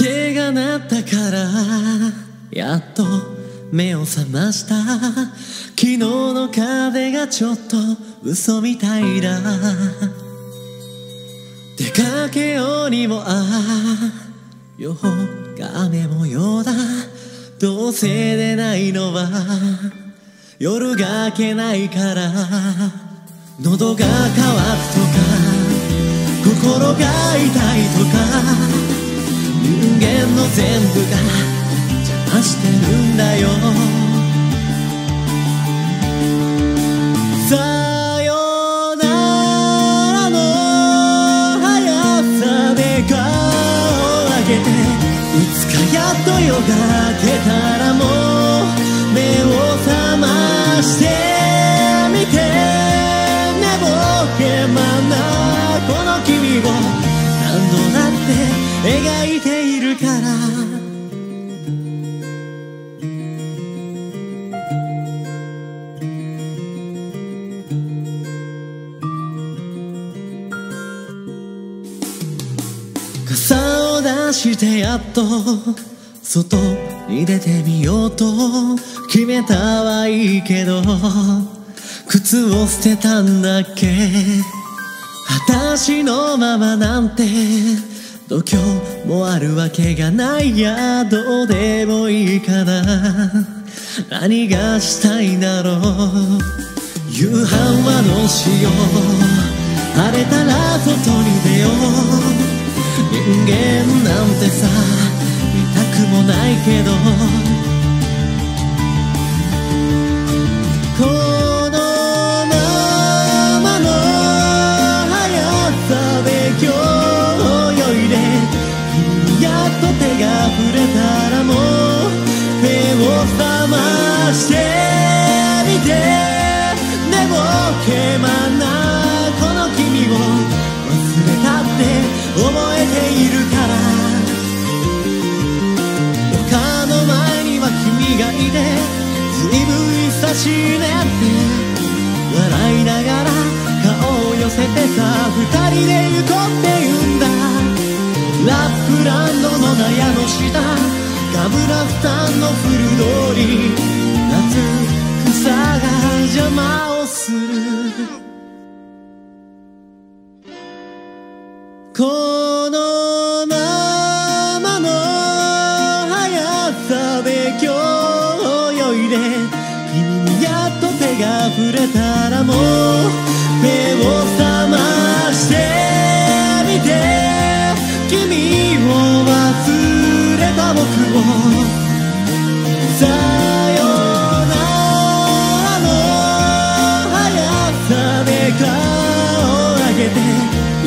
時計が鳴ったからやっと目を覚ました。昨日の風がちょっと嘘みたいだ。出かけようにもあよが雨模様だ。どうせ出ないのは夜が明けないから喉が渇くとか心が痛いとか。全部が邪魔してるんだよ。さよならの速さで顔を上げていつかやっと夜が明けたらもう目を覚ましてみて寝ぼけまなこの君を何度だって描いてから。傘を出してやっと外に出てみようと決めたはいいけど靴を捨てたんだっけ？私のままなんて。度胸もあるわけがないやどうでもいいかな。何がしたいだろう。夕飯はどうしよう。晴れたら外に出よう。人間なんてさ痛くもないけど。けまなこの君を忘れたって覚えているから他の前には君がいて随分久しいねって笑いながら顔を寄せてさ二人で行こうって言うんだ。ラップランドの納屋の下ガブラスタンの古通り。触れたらもう目を覚ましてみて君を忘れた僕をさよならの速さで顔を上げて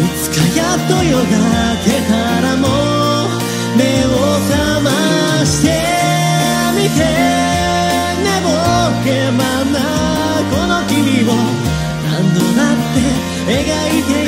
いつかやっと夜が明けたらもう目を覚ましてみて寝ぼけまのだって描いて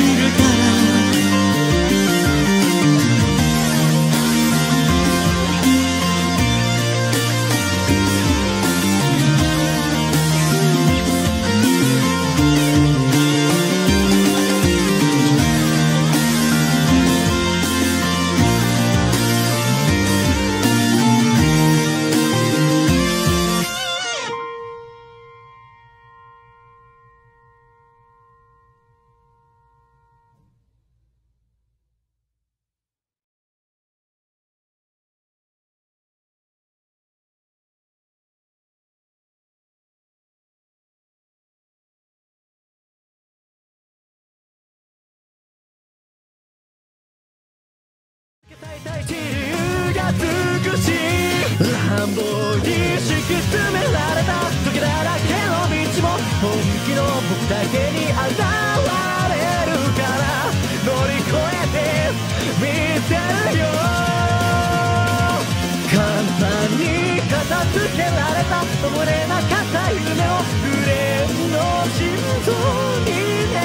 乱暴に敷き詰められた時だらけの道も本気の僕だけに現れるから乗り越えてみせるよ。簡単に片付けられた胸の中